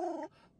Oh.